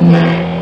Yeah.